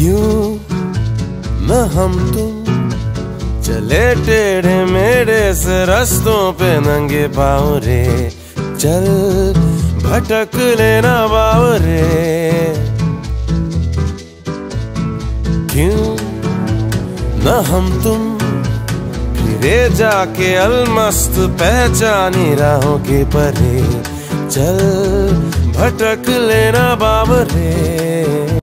क्यों न हम तुम चले टेढ़े मेरे से रस्तों पे नंगे पाओ रे। चल भटक लेना बावरे क्यों न हम तुम फिरे जाके अलमस्त पहचानी राहों के परे। चल भटक लेना बाबरे